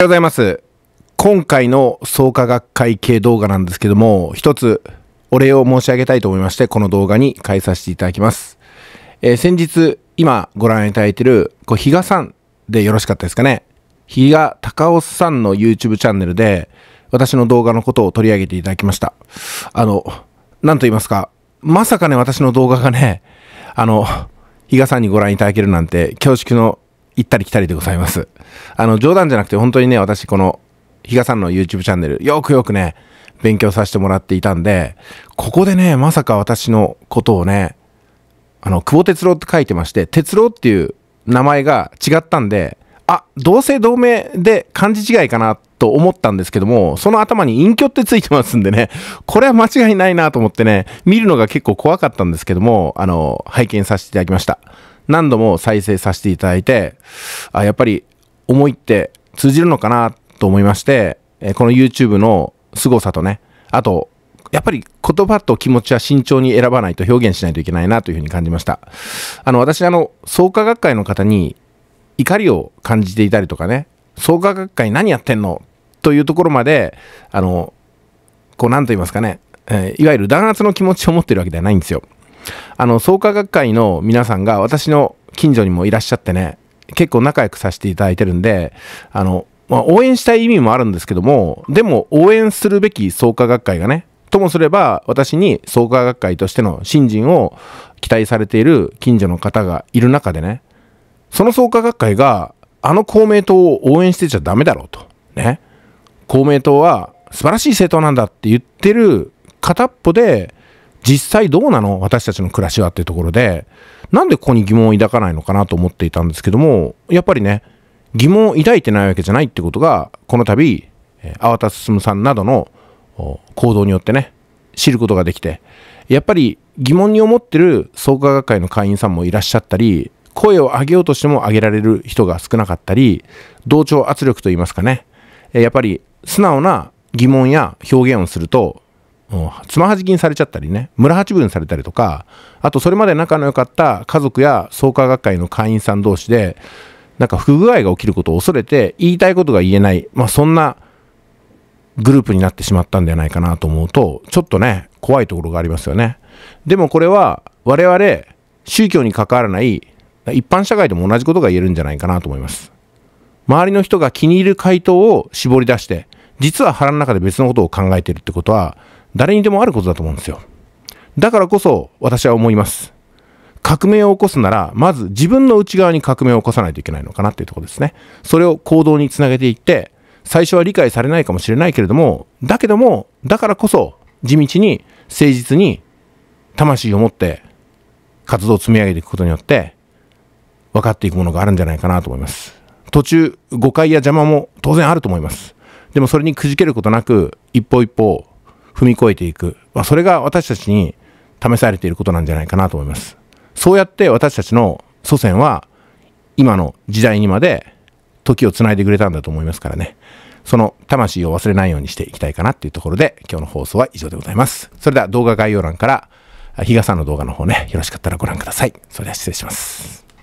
おはようございます。今回の創価学会系動画なんですけども、一つお礼を申し上げたいと思いまして、この動画に変えさせていただきます。えー先日、今ご覧いただいている、こう、比嘉さんでよろしかったですかね。比嘉隆夫さんの YouTube チャンネルで、私の動画のことを取り上げていただきました。あの、なんと言いますか、まさかね、私の動画がね、あの、比嘉さんにご覧いただけるなんて、恐縮の行ったり来たりでございます。あの、冗談じゃなくて、本当にね、私、この、比嘉さんの YouTube チャンネル、よくよくね、勉強させてもらっていたんで、ここでね、まさか私のことをね、あの、久保哲郎って書いてまして、哲郎っていう名前が違ったんで、あ、同姓同名で漢字違いかなと思ったんですけども、その頭に隠居ってついてますんでね、これは間違いないなと思ってね、見るのが結構怖かったんですけども、あの、拝見させていただきました。何度も再生させていただいて、あ、やっぱり思いって通じるのかなと思いまして、えこの YouTube の凄さとね、あと、やっぱり言葉と気持ちは慎重に選ばないと表現しないといけないなというふうに感じました。あの、私、あの、創価学会の方に怒りを感じていたりとかね、創価学会何やってんの？というところまで、あの、こう、なんと言いますかね、えーいわゆる弾圧の気持ちを持ってるわけではないんですよ。あの、創価学会の皆さんが私の近所にもいらっしゃってね、結構仲良くさせていただいてるんで、あの、まあ、応援したい意味もあるんですけども、でも応援するべき創価学会がね、ともすれば私に創価学会としての信心を期待されている近所の方がいる中でね、その創価学会があの公明党を応援してちゃダメだろうと。ね。公明党は素晴らしい政党なんだって言ってる片っぽで、実際どうなの？私たちの暮らしはっていうところで、なんでここに疑問を抱かないのかなと思っていたんですけども、やっぱりね、疑問を抱いてないわけじゃないってことが、この度、え粟田進さんなどの行動によってね、知ることができて、やっぱり疑問に思ってる創価学会の会員さんもいらっしゃったり、声を上げようとしても上げられる人が少なかったり、同調圧力といいますかね、やっぱり素直な疑問や表現をすると、つまはじきにされちゃったりね、村八分されたりとか、あとそれまで仲の良かった家族や創価学会の会員さん同士で、なんか不具合が起きることを恐れて言いたいことが言えない、まあそんなグループになってしまったんではないかなと思うと、ちょっとね、怖いところがありますよね。でもこれは我々宗教に関わらない一般社会でも同じことが言えるんじゃないかなと思います。周りの人が気に入る回答を絞り出して、実は腹の中で別のことを考えてるってことは、誰にでもあることだと思うんですよ。だからこそ私は思います。革命を起こすなら、まず自分の内側に革命を起こさないといけないのかなっていうところですね。それを行動につなげていって、最初は理解されないかもしれないけれども、だけども、だからこそ地道に誠実に魂を持って活動を積み上げていくことによって、分かっていくものがあるんじゃないかなと思います。途中、誤解や邪魔も当然あると思います。でもそれにくじけることなく、一歩一歩踏み越えていく。まあ、それが私たちに試されていることなんじゃないかなと思います。そうやって私たちの祖先は、今の時代にまで時をつないでくれたんだと思いますからね。その魂を忘れないようにしていきたいかなっていうところで、今日の放送は以上でございます。それでは動画概要欄から、比嘉さんの動画の方ね、よろしかったらご覧ください。それでは失礼します。